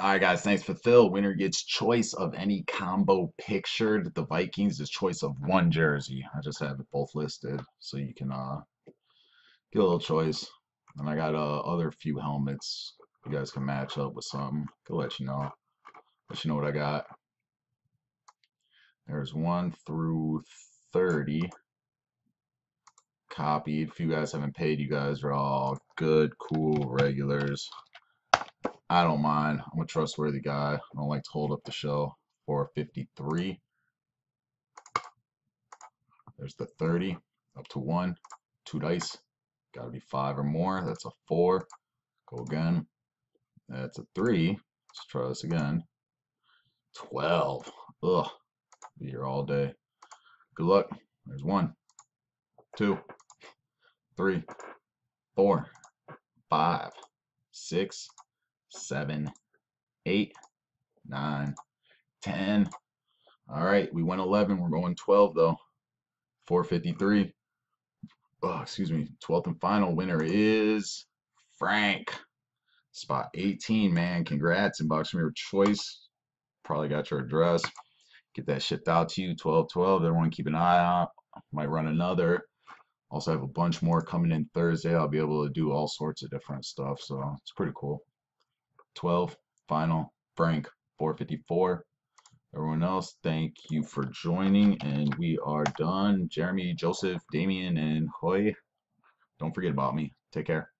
All right, guys. Thanks for Phil. Winner gets choice of any combo pictured. The Vikings is choice of one jersey. I just have it both listed so you can uh get a little choice. And I got uh other few helmets. You guys can match up with some. Could let you know. Let you know what I got. There's one through 30 copied. If you guys haven't paid, you guys are all good, cool, regulars. I don't mind. I'm a trustworthy guy. I don't like to hold up the show. 453. There's the 30. Up to one. Two dice. Got to be five or more. That's a four. Go again. That's a three. Let's try this again. 12. Ugh. Be here all day. Good luck. There's one, two, three, four, five, six, seven, eight, nine, ten. All right, we went 11. We're going 12 though. 453. Oh, excuse me. 12th and final winner is Frank. Spot 18, man. Congrats. Inbox from your choice. Probably got your address. Get that shipped out to you. 1212. Everyone keep an eye out. Might run another. Also have a bunch more coming in Thursday. I'll be able to do all sorts of different stuff. So it's pretty cool. 12, final, Frank, 454. Everyone else, thank you for joining. And we are done. Jeremy, Joseph, Damien, and Hoy. Don't forget about me. Take care.